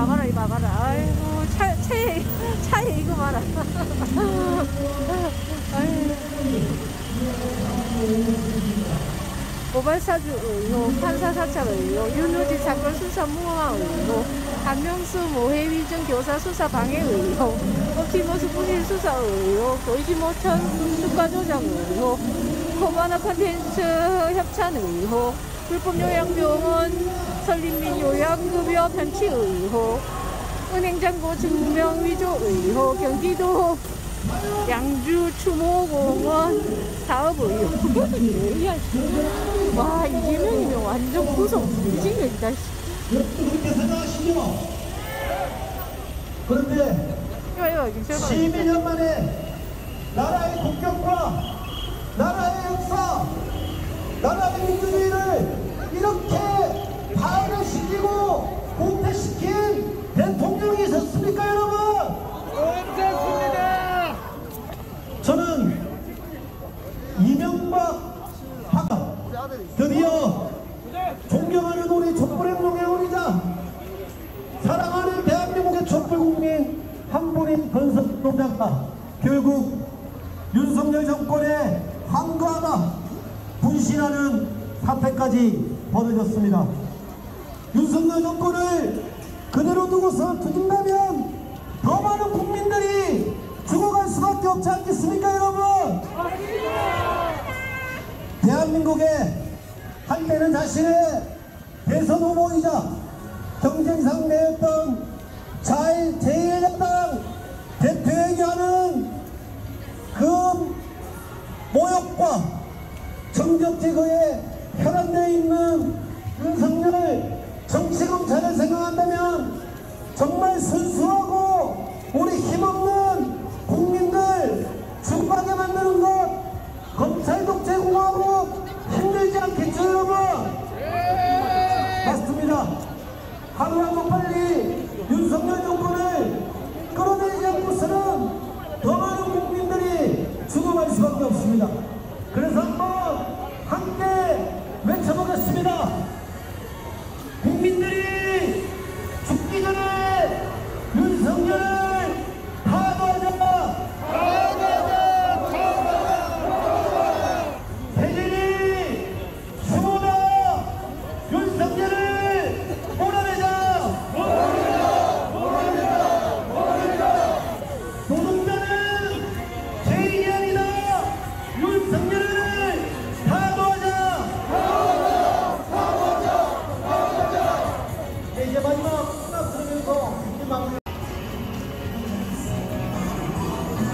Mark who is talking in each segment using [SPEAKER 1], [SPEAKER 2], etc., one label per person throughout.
[SPEAKER 1] 봐봐라 이 봐봐라. 아이고 차, 차에 차에 이거 봐라. 아이고 고발사주 의혹, 판사사찰 의혹, 윤호지 사건 수사 무효화 의혹, 한명수 모해 위증 교사 수사 방해 의혹, 옵티머스 부실 수사 의혹, 도이치모천 주가 조작 의혹, 코바나 컨텐츠 협찬 의혹, 불법 요양병원 설립 및 요양급여 편취 의혹, 은행잔고 증명 위조 의혹, 경기도 양주 추모공원 사업 의혹.
[SPEAKER 2] 와, 이재명이면 완전 구속
[SPEAKER 1] 미치겠다. 씨.
[SPEAKER 2] 그렇게 생각하시죠? 그런데
[SPEAKER 1] 이거, 이거, 이거, 저거. 12년
[SPEAKER 2] 만에 나라의 국격과 나라의 역사, 나라의 민주주의를 이렇게 파괴시키고 공태시킨 대통령이 있었습니까, 여러분? 없었습니다. 저는 이명박 박아 드디어 존경하는 우리 촛불행동의 우리자 사랑하는 대한민국의 촛불국민 한 분인 건설동 작가 결국 윤석열 정권에 항거하다 분신하는 사태까지 벌어졌습니다. 윤석열 정권을 그대로 두고서 두둔다면 더 많은 국민들이 죽어갈 수밖에 없지 않겠습니까 여러분? 대한민국의 한때는 자신의 대선 후보이자 경쟁 상대였던 잘 제1야당 많은 그 모욕과 정적지구에 혈안되어 있는 윤석열 정치검찰을 생각한다면 정말 순수하고 우리 힘없는 必须的。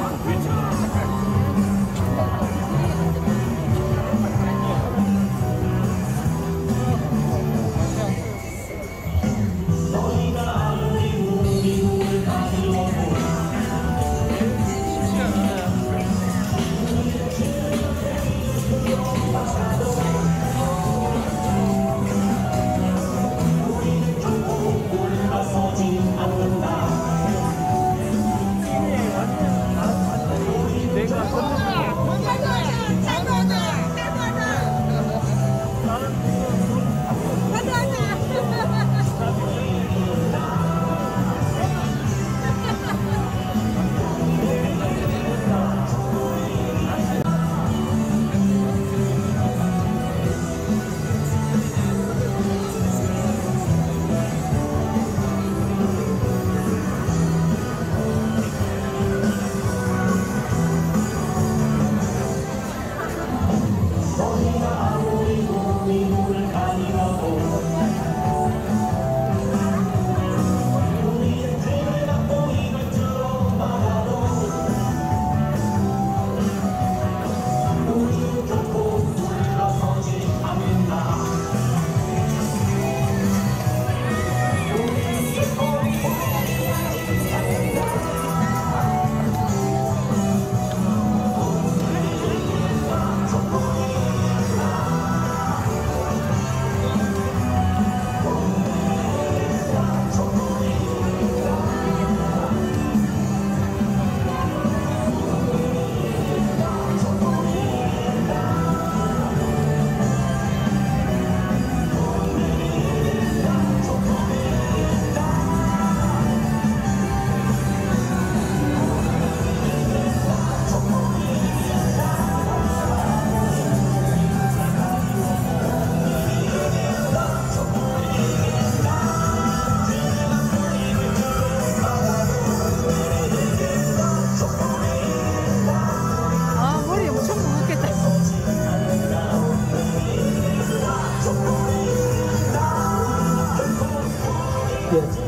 [SPEAKER 2] 아, Yes.